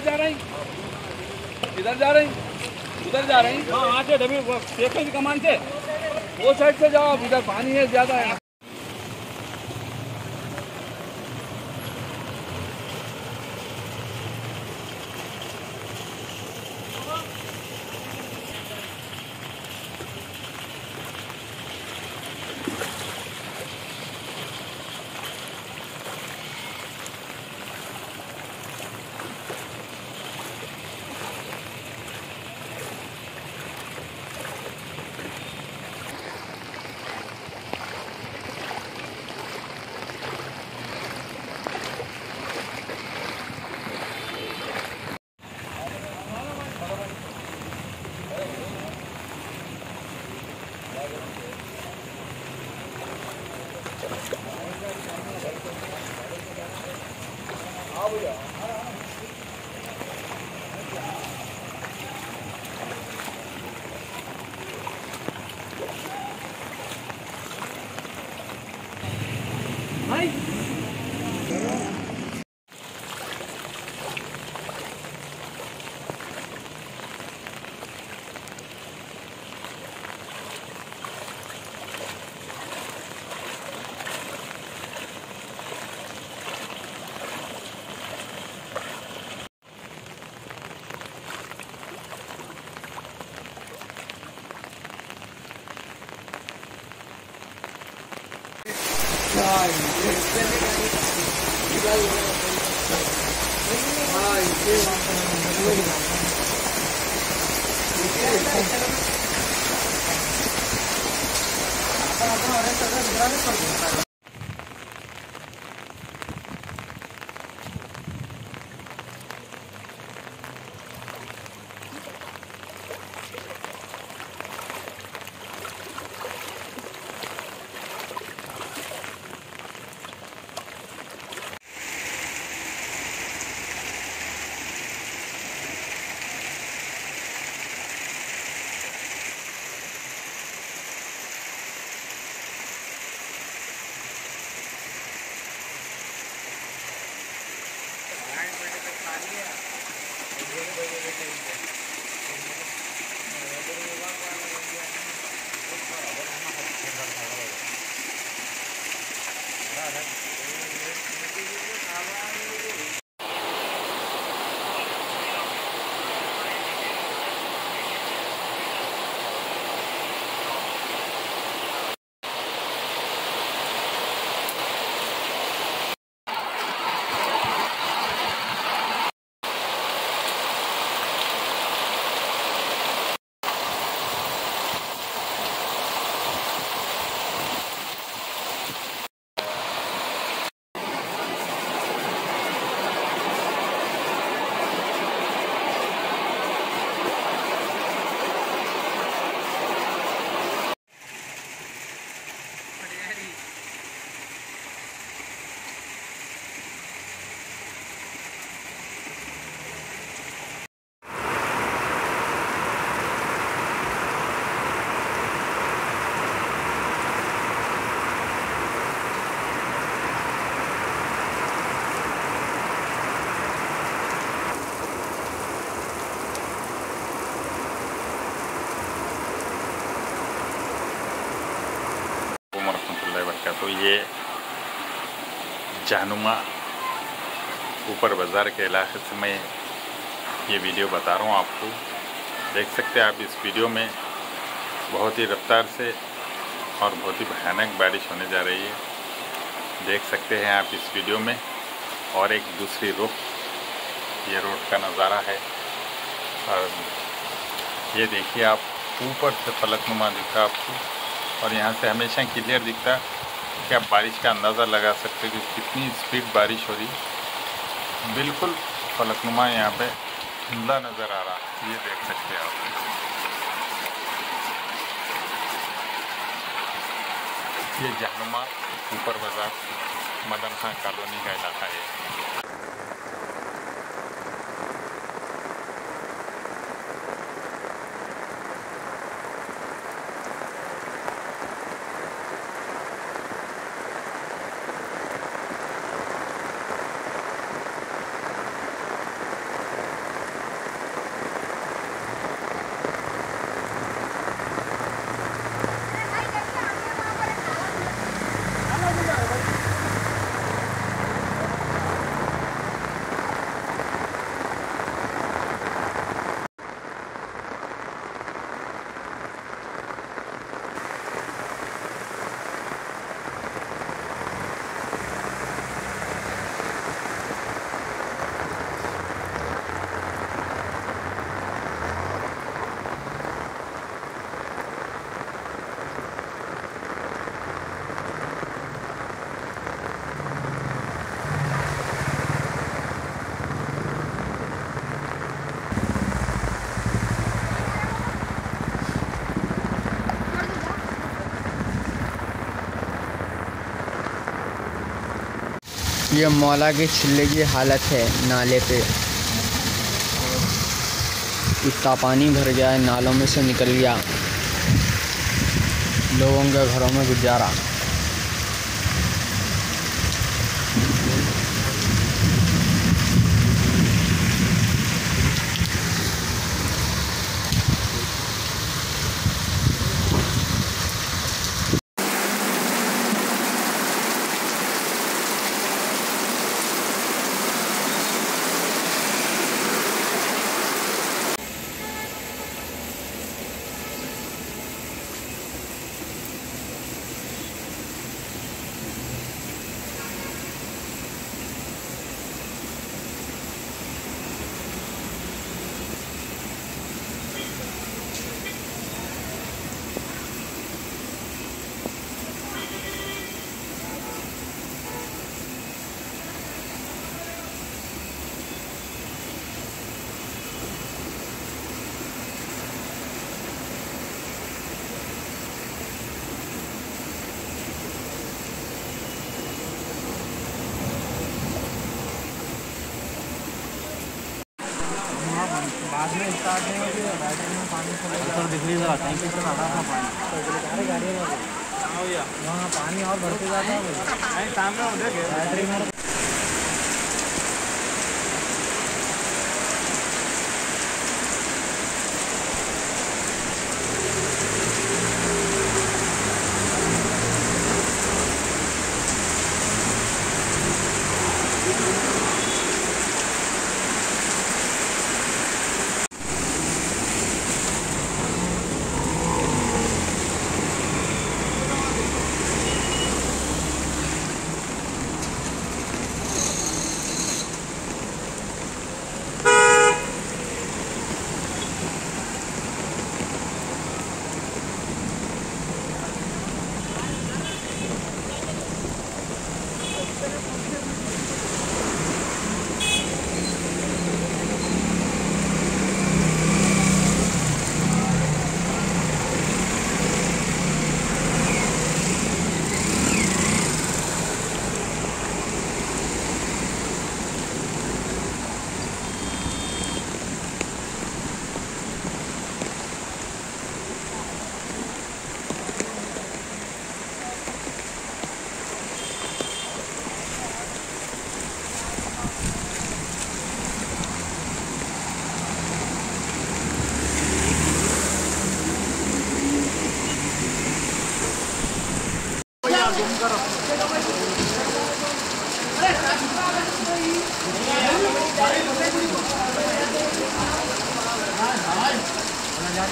कहाँ जाना रही। इधर जा रही। उधर जा रही। हाँ की कमान से। वो साइड से जाओ इधर पानी है ज़्यादा है। वरक तो ये जहनुमा ऊपर बाज़ार के इलाके से मैं ये वीडियो बता रहा हूँ आपको। देख सकते हैं आप इस वीडियो में बहुत ही रफ्तार से और बहुत ही भयानक बारिश होने जा रही है। देख सकते हैं आप इस वीडियो में और एक दूसरी रुख ये रोड का नज़ारा है। और ये देखिए आप, ऊपर से फलकनुमा दिखता आपको। और यहाँ से हमेशा क्लियर दिखता कि आप बारिश का अंदाज़ा लगा सकते हो कि कितनी स्पीड बारिश हो रही बिल्कुल फलकनुमा यहाँ पे धुंधला नज़र आ रहा है। ये देख सकते हैं आप। ये जहनुमा ऊपर बाज़ार मदन खां कॉलोनी का इलाका है। ये मौला के छिले की हालत है, नाले पे। इतना पानी भर गया है नालों में से निकल गया। लोगों के घरों में गुजारा। बाद में स्टार्ट नहीं होगी बैटरी में पानी सर दिख रही था टैंकी से आ रहा था पानी गाड़ी में वहाँ पानी और भरते जाता है। सामने बैटरी में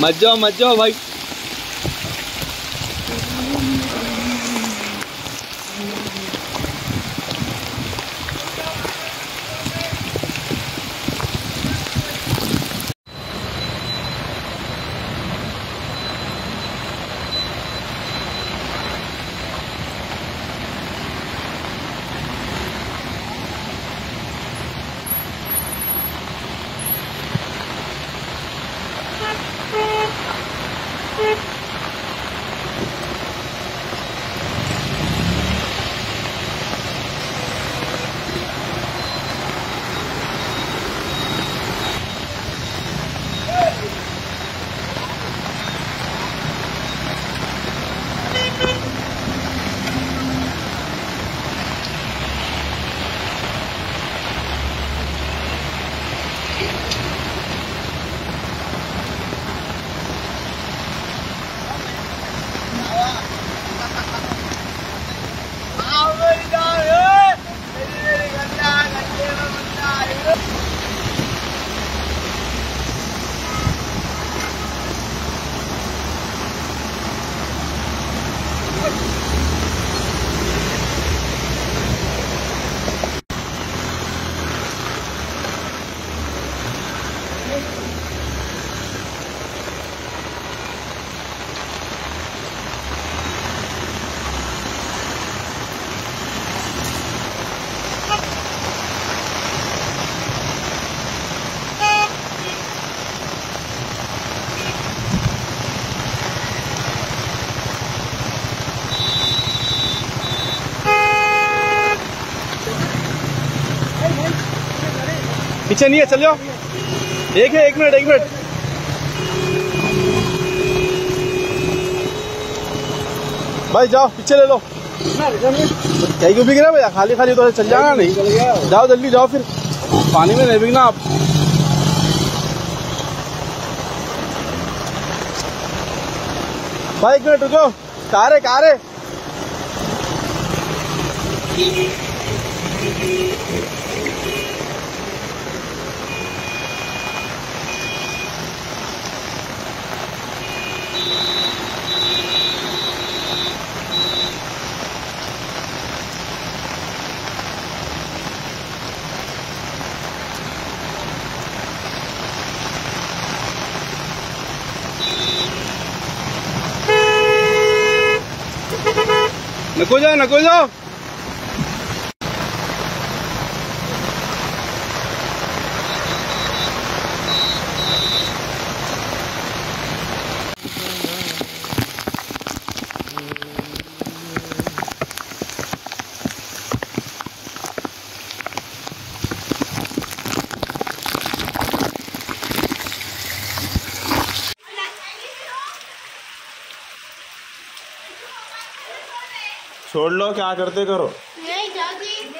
मत जाओ भाई। đây पीछे नहीं है चलियो जाओ एक है एक मिनट एक मिनट। भाई जाओ पीछे ले लो। कहीं क्यों है भैया? खाली खाली तो चल जाना नहीं? जाओ जल्दी जाओ फिर। पानी में नहीं बिकना आप। भाई एक मिनट रुको। कार है कार है। नको जाओ नको जाओ छोड़ लो क्या करते करो? नहीं